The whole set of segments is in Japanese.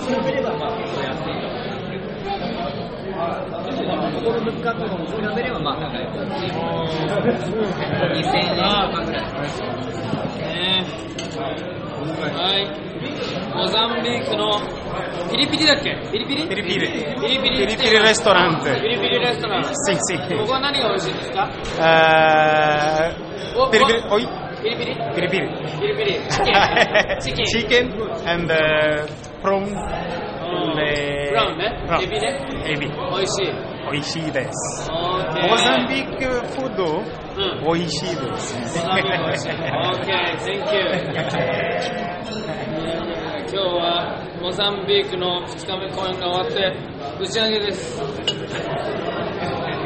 調べれば、まあ、結構安いかもしれないけど。ここの物価とかも比べれば、まあ、高い。2000円とかぐらい。ねはい。モザンビークのピリピリだっけピリピリピリピリ。ピリピリピリピリレストランピリピリレストラン。ここは何が美味しいんですか Eh, ピリピリ piri piri. ピリピリ。チキン。チキン。Chicken and uh, prawn. うんでブラウンね。エビね。エビ。美味しい。美味しいです。モザンビークフード、うん。美味しいです。モザンビーク美味しい。オーケー、Thank you。今日はモザンビークの2日目公演が終わって打ち上げです。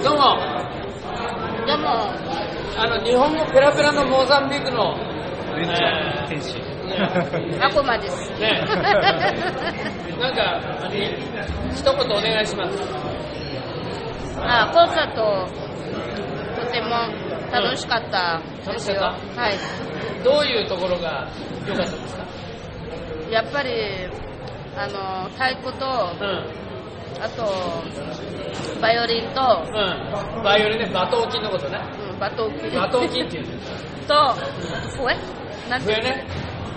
どうも。でも、あの、日本語ペラペラのモザンビークの、え天使。ーアコマです。ね なんか、一言お願いします。あ、コンサート、とても楽しかったですよ。楽しはい。どういうところが良かったですか？やっぱり、あの、太鼓と、うん。あと、バイオリンと、うん。バイオリンで馬頭琴のことね。うん、バトンキ馬頭琴っていう と笛？なんて笛ね。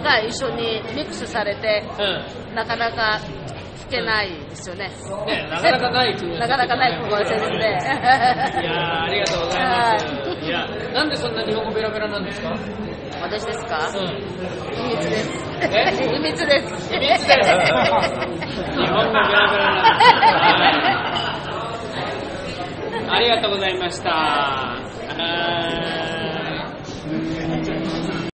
が一緒にミックスされて、うん。なかなか弾けないですよね。ねなかなかないなかなかない組み合わせですね。いやー、ありがとうございます。はいいや、なんでそんな日本語ペラペラなんですか？私ですか？うん。秘密です。え？秘密です。秘密です。日本語ペラペラなんです。はいありがとうございました。